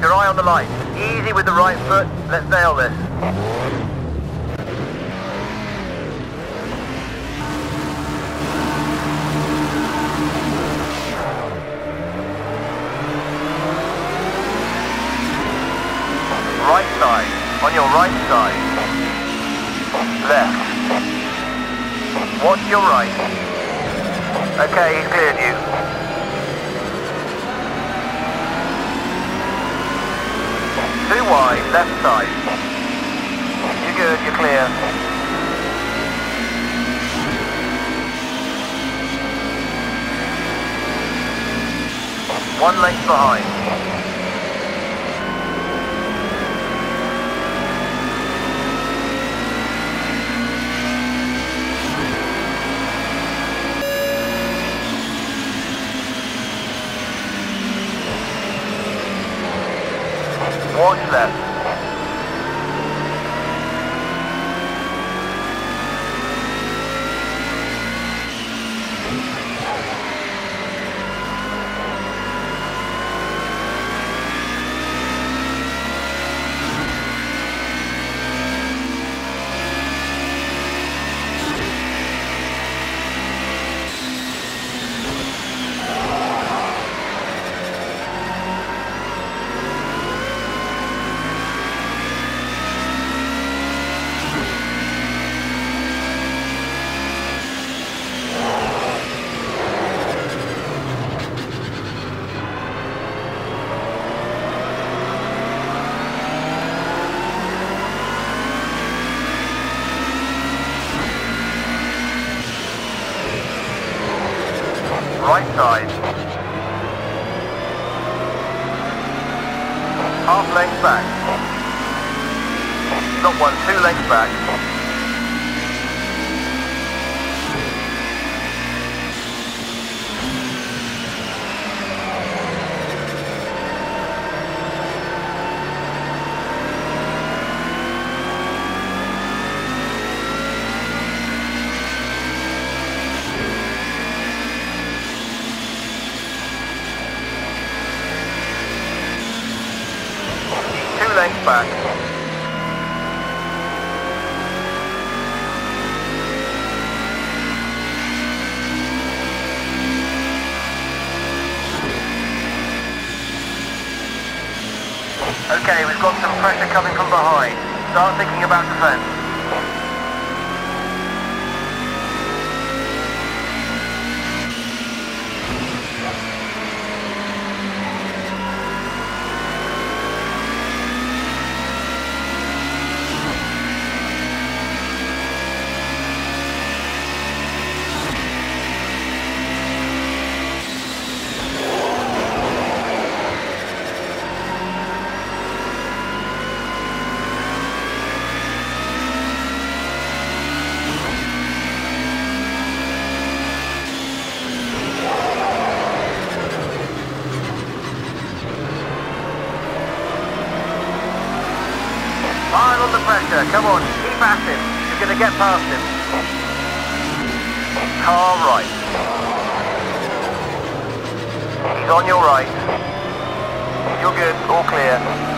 Your eye on the light. Easy with the right foot. Let's nail this. Right side. On your right side. Left. Watch your right. Okay, he's cleared you. Too wide, left side. You're good, you're clear. One length behind. Watch left. Right side. Half length back. Not one, two lengths back. Two lengths back. Okay, we've got some pressure coming from behind. Start thinking about defence. Come on, keep at him. You're going to get past him. Car right. He's on your right. You're good, all clear.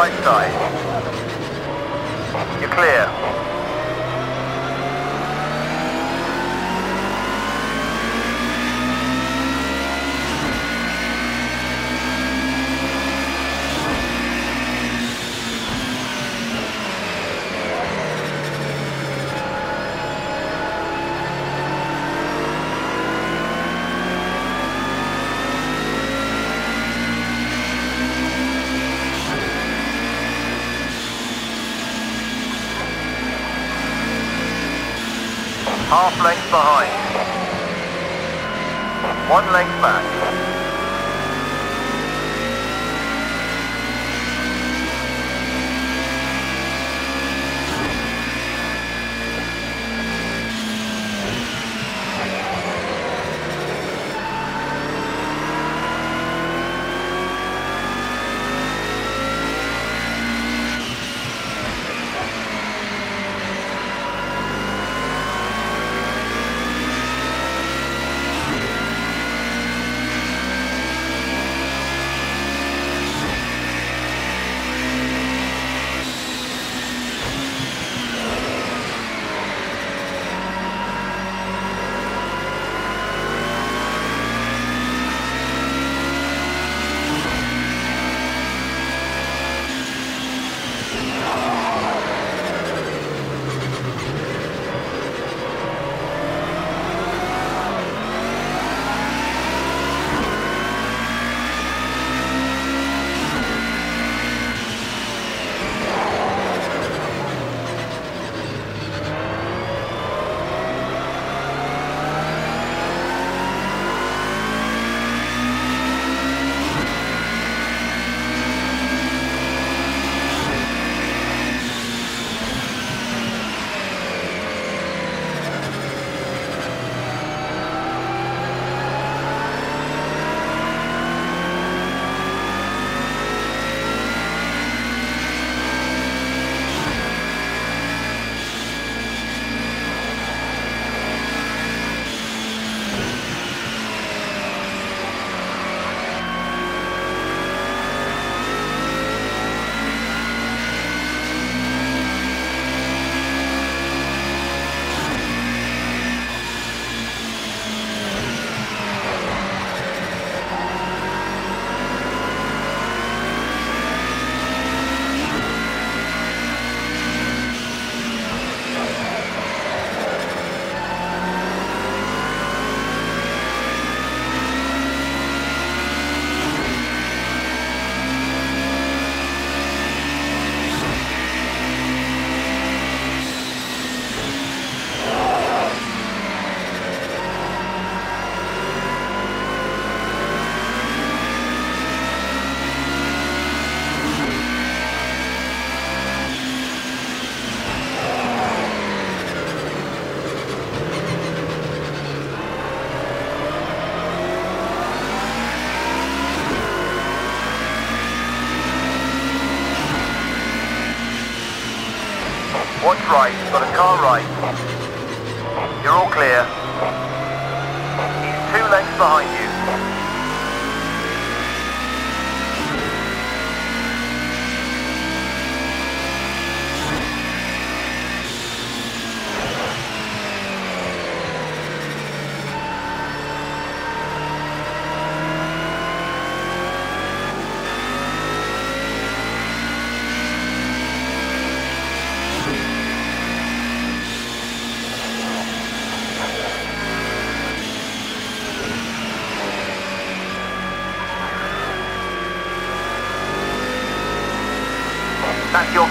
right side. You're clear. Half length behind. One length back.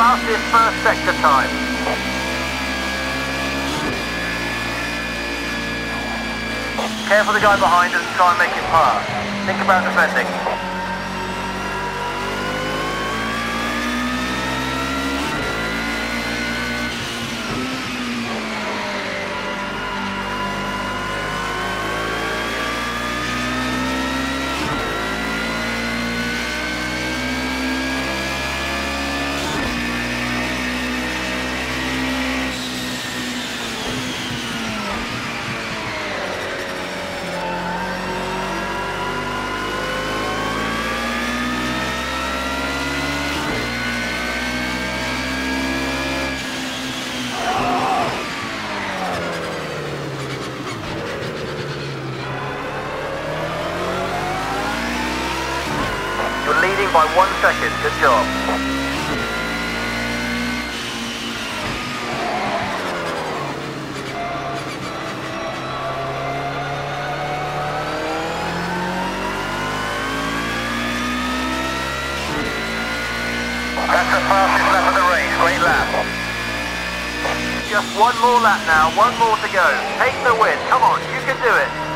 Fastest first sector time. Careful the guy behind us and try and make him pass. Think about defending. By one second. Good job. That's the fastest lap of the race. Great lap. Just one more lap now. One more to go. Take the win. Come on. You can do it.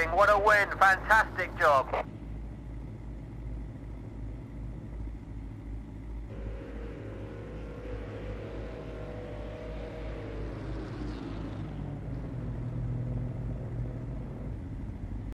Driving. What a win. Fantastic job.